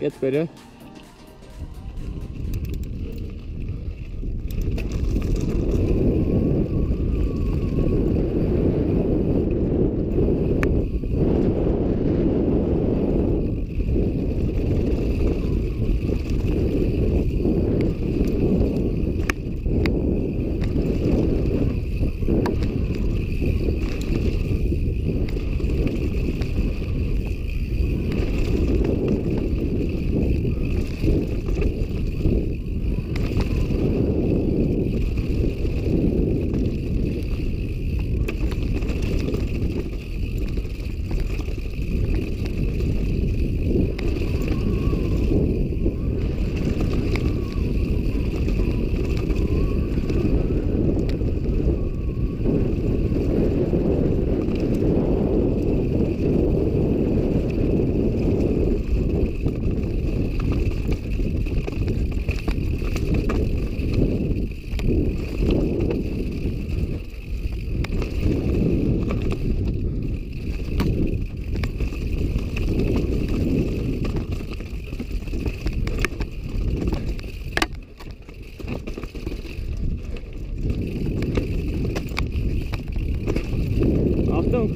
Gets better. 上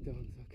দেখতে পাচ্ছেন